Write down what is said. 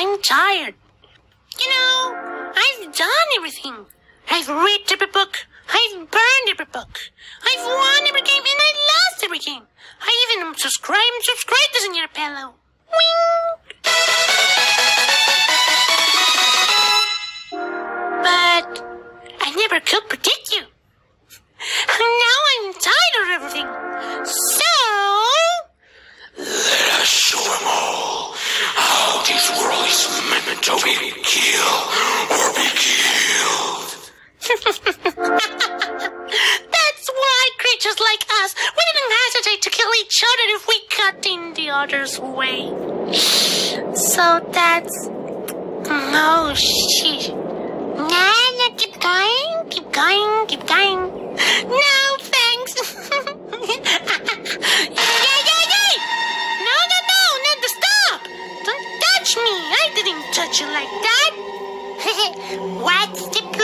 I'm tired. You know, I've done everything. I've read every book. I've burned every book. I've won every game and I lost every game. I even subscribed and subscribed to Senor Pillow. Wing! But I never could predict you. Now I'm tired of everything. So Let us show them all how this world is meant to be killed or be killed. That's why creatures like us, we didn't hesitate to kill each other if we got in the other's way. So that's. Oh, shit. Nah, nah, keep going, keep going, keep going. Touch you like that! What's the